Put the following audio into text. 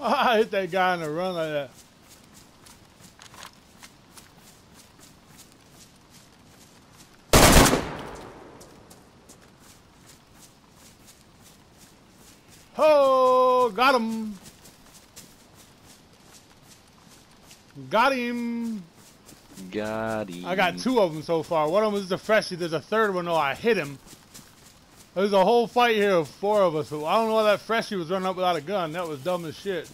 I hit that guy in the run like that. Oh, got him. Got him. Got him. I got two of them so far. One of them is the freshie. There's a third one, though. I hit him. There's a whole fight here of four of us. I don't know why that freshie was running up without a gun. That was dumb as shit.